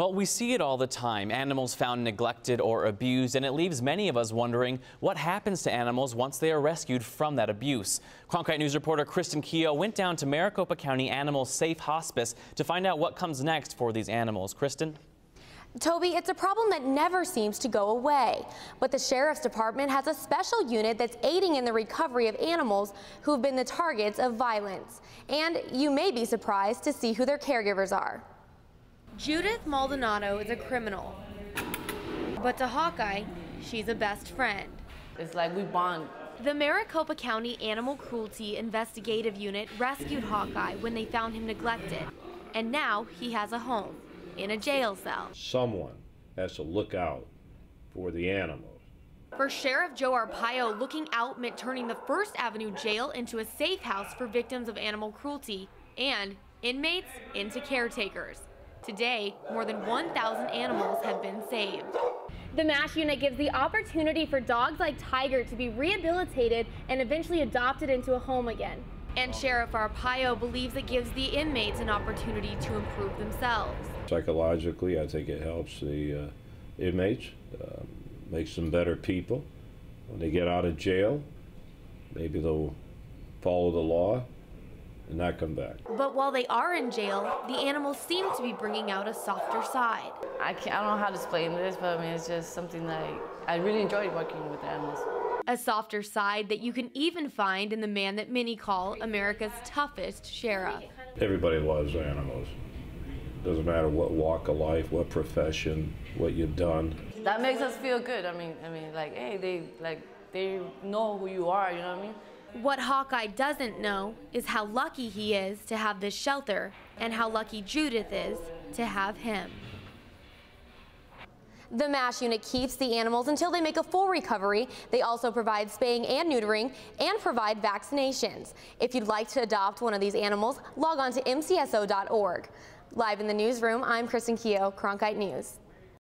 Well, we see it all the time. Animals found neglected or abused, and it leaves many of us wondering what happens to animals once they are rescued from that abuse. Cronkite News reporter Kristen Keogh went down to Maricopa County Animal Safe Hospice to find out what comes next for these animals. Kristen? Toby, it's a problem that never seems to go away. But the Sheriff's Department has a special unit that's aiding in the recovery of animals who have been the targets of violence. And you may be surprised to see who their caregivers are. Judith Maldonado is a criminal. But to Hawkeye, she's a best friend. It's like we bond. The Maricopa County Animal Cruelty Investigative Unit rescued Hawkeye when they found him neglected. And now he has a home in a jail cell. Someone has to look out for the animals. For Sheriff Joe Arpaio, looking out meant turning the First Avenue jail into a safe house for victims of animal cruelty and inmates into caretakers. Today, more than 1,000 animals have been saved. The MASH unit gives the opportunity for dogs like Tiger to be rehabilitated and eventually adopted into a home again. And Sheriff Arpaio believes it gives the inmates an opportunity to improve themselves. Psychologically, I think it helps the uh, inmates, uh, makes them better people. When they get out of jail, maybe they'll follow the law and not come back. But while they are in jail, the animals seem to be bringing out a softer side. I, can't, I don't know how to explain this, but I mean, it's just something that I, I really enjoy working with animals. A softer side that you can even find in the man that many call America's toughest sheriff. Everybody loves animals. Doesn't matter what walk of life, what profession, what you've done. That makes us feel good. I mean, I mean, like, hey, they like they know who you are. You know what I mean? What Hawkeye doesn't know is how lucky he is to have this shelter and how lucky Judith is to have him. The MASH unit keeps the animals until they make a full recovery. They also provide spaying and neutering and provide vaccinations. If you'd like to adopt one of these animals, log on to mcso.org. Live in the newsroom, I'm Kristen Keogh, Cronkite News.